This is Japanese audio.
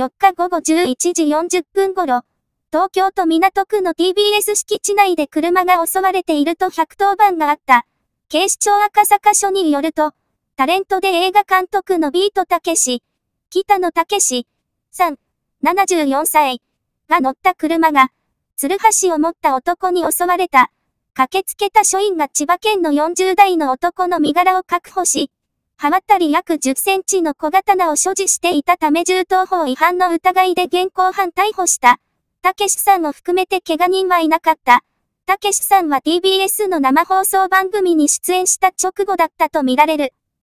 4日午後11時40分頃、東京都港区の TBS 敷地内で車が襲われていると110番があった。警視庁赤坂署によると、タレントで映画監督のビートたけし、北野たけし、さん、74歳、が乗った車が、鶴橋を持った男に襲われた。駆けつけた署員が千葉県の40代の男の身柄を確保し、刃渡り約10センチの小刀を所持していたため銃刀法違反の疑いで現行犯逮捕した。たけしさんを含めて怪我人はいなかった。たけしさんは TBS の生放送番組に出演した直後だったとみられる。